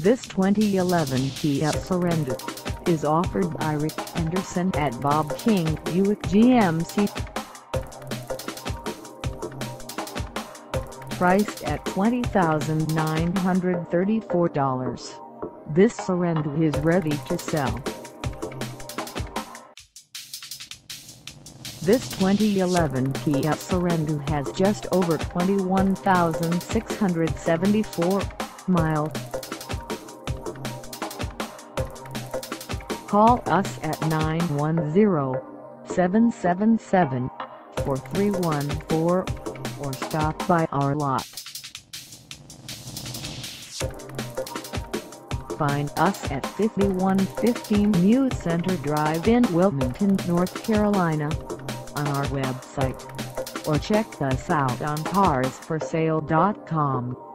This 2011 Kia Sorento is offered by Rick Anderson at Bob King Buick GMC. Priced at $20,934, this Sorento is ready to sell. This 2011 Kia Sorento has just over 21,674 miles. Call us at 910-777-4314 or stop by our lot. Find us at 5115 New Center Drive in Wilmington, North Carolina on our website or check us out on carsforsale.com.